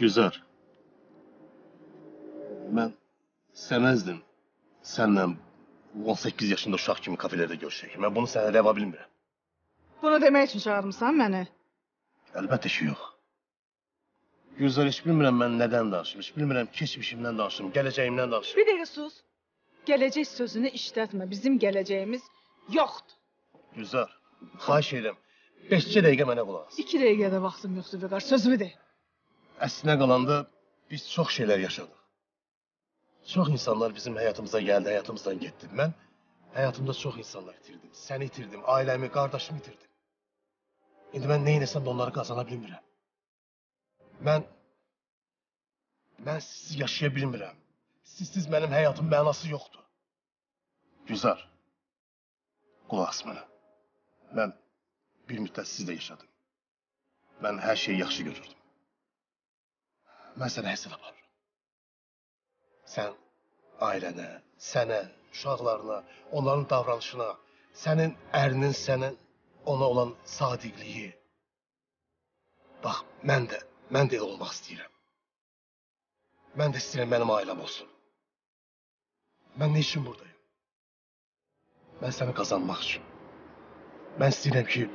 Güzar. Mən sevməzdim sənlə 18 yaşında uşaq kimi kafelərdə görüşək. Mən bunu sənə rəva bilmirəm. Bunu demək üçün çağırmısan məni? Əlbəttə ki, yox. Gülzar, heç bilmirəm mən nədən danışım, heç bilmirəm keçmişimdən danışım, gələcəyimdən danışım. Bir dəqiqə sus. Gələcək sözünü işlətmə. Bizim gələcəyimiz yoxdur. Gülzar, xahiş edirəm, 5 dəqiqə mənə qulaq as. 2 dəqiqədə vaxtım yoxdur Vüqar. Sözümü de. Əslinə qalanda biz çox şeylər yaşadıq. Çox insanlar bizim həyatımıza gəldi, həyatımızdan getdi. Mən həyatımda çox insanlar itirdim. Səni itirdim, ailəmi, qardaşımı itirdim. İndi mən nə etsəm də onları qazana bilmirəm. Mən mən sizi yaşaya bilmirəm. Sizsiz mənim həyatım mənası yoxdur. Güzar. Qulaq as mənə. Mən bir müddət sizlə yaşadım. Mən hər şeyi yaxşı görürdüm. Həsəd aparıram. Sən ailənə, sənə, uşaqlarına, onların davranışına, sənin ərinin sənə ona olan sadiqliyi. Bax, mən də, mən də elə olmaq istəyirəm. Mən də istəyirəm mənim ailəm olsun. Mən nə üçün buradayım? Mən səni qazanmaq üçün. Mən istəyirəm ki,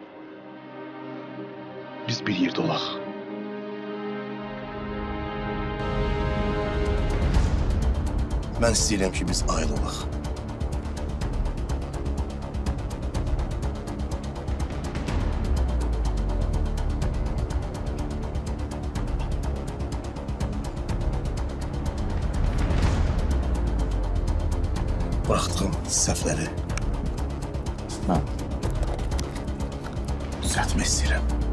biz bir yerdə olaq. Mən istəyirəm ki, biz ailə olaq. Buraxdığım səhvləri Ha. düzəltmək istəyirəm.